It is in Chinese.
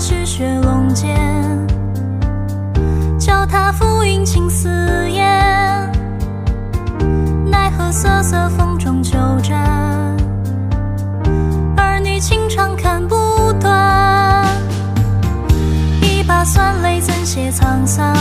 去雪龙剑，脚踏浮云轻似烟，奈何瑟瑟风中秋站，儿女情长看不断，一把酸泪怎写沧桑？